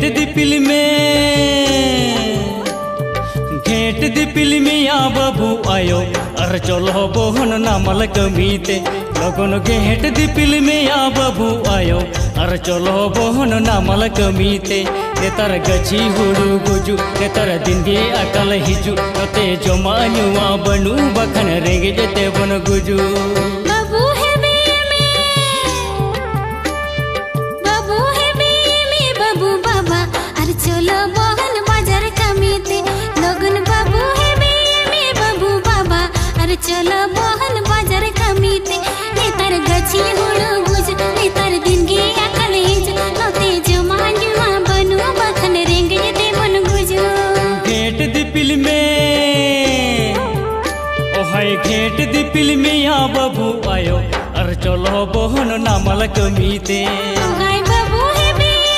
दिपिल में घेट दिपिल में या बबू आयो। अर चलो बोहन नामल कमीते लगन घेट दिपिल में या बबू आयो। अर चलो बोहन नामल कमीते नेतार गची हुड़ू गुजु नेतार दिनगे अकल हिजु। नते जमा बनू, बखन रेंगे जेते बन गुजु। ओ हाय घेट दिपिल में या बबू आयो। अर चलो बोहन नामल कमीते हाय बाबू है बिये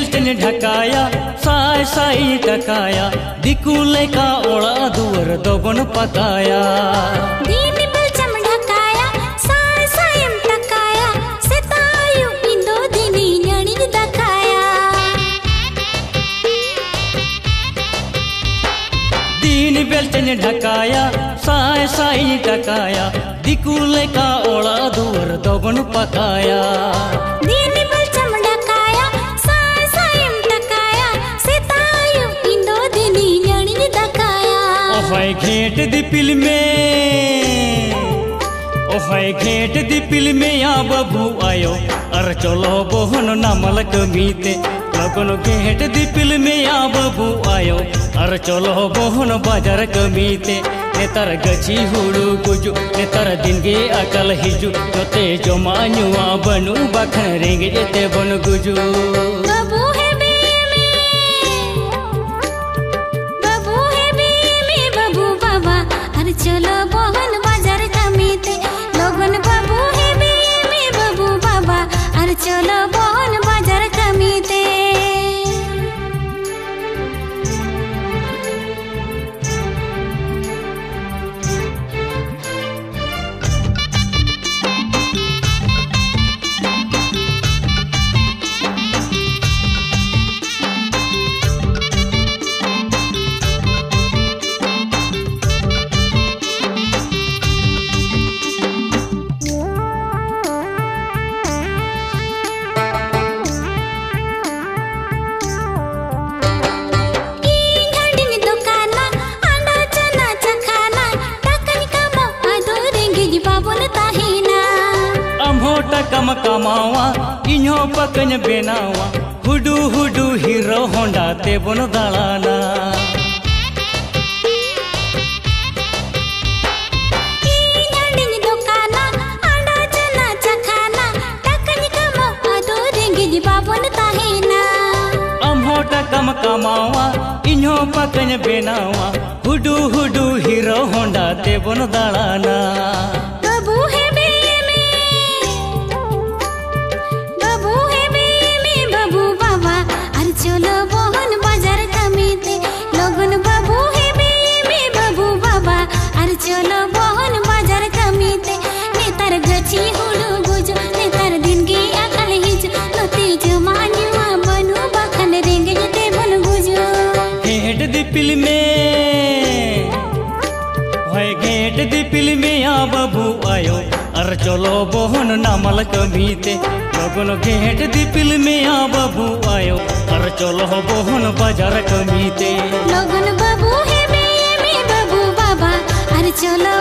बेल्ट ने ढकाया साय साई टकाया दिकुले का ओड़ा दुअर दोगन पकाया ढकाया बेल्ट ने साय साई टकाया दिकुले का ओड़ा दुअर दोगन पकाया ओहाय घेट दिपिल में ओहाय घेट दिपिल में या बबू आयो। अर चलो बोहन नामल कमीते लगन घेट दिपिल में या बबू आयो। अर चलो बोहन बाज़ार कमीते नेतार गची हुड़ू गुजु नेतार दिनगे अकल हिजु, जोते जमा नुआ बनू, बखन रेंगे जेते बन गुजु। कम कमावा इन्हो पकन बेनावा हुडू हुडू हीरो होंडा ते बन दालाना कमावा इन्हो पकन बेनावा हुडू हुडू हीरो होंडा ते बन दालाना নেট দিপিল মিয়া বাবু আয়ো আর চলো বহন নামাল কমিতে লগন ঘেট দিপিল মিয়া বাবু আয়ো আর চলো বহন বাজার কমিতে লগন বাবু হে বাবু বাবা আর চলো